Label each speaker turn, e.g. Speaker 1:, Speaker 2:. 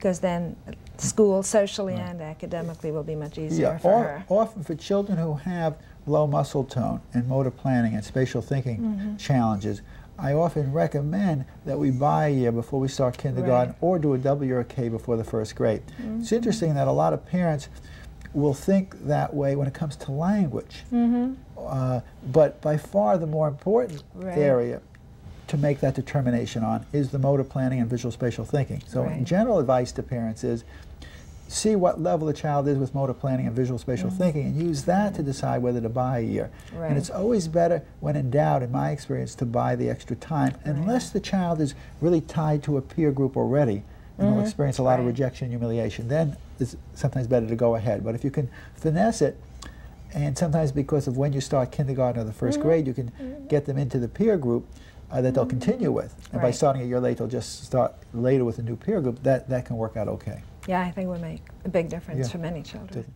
Speaker 1: because then school socially
Speaker 2: Right.
Speaker 1: and academically will be much easier
Speaker 2: Yeah,
Speaker 1: for
Speaker 2: o-
Speaker 1: her.
Speaker 2: often for children who have low muscle tone and motor planning and spatial thinking
Speaker 1: Mm-hmm.
Speaker 2: challenges, I often recommend that we buy a year before we start kindergarten
Speaker 1: Right.
Speaker 2: or do a W or a K before the first grade.
Speaker 1: Mm-hmm.
Speaker 2: It's interesting that a lot of parents will think that way when it comes to language.
Speaker 1: Mm-hmm.
Speaker 2: Uh, but by far the more important
Speaker 1: Right.
Speaker 2: area to make that determination on is the motor planning and visual spatial thinking. So
Speaker 1: Right.
Speaker 2: general advice to parents is see what level the child is with motor planning and visual spatial thinking and use that to decide whether to buy a year.
Speaker 1: Mm-hmm. Right.
Speaker 2: And it's always better when in doubt, in my experience, to buy the extra time unless the child is really tied to a peer group already and will experience a lot of
Speaker 1: Mm-hmm.
Speaker 2: Rejection and humiliation. Then it's sometimes better to go ahead. But if you can finesse it, and sometimes because of when you start kindergarten or the 1st
Speaker 1: Mm-hmm.
Speaker 2: grade, you can get them into the peer group uh, that they'll continue with. And by starting a year late, they'll just start later with a new peer group. That, that can work out okay.
Speaker 1: Yeah, I think it would make a big difference
Speaker 2: Yeah.
Speaker 1: for many children.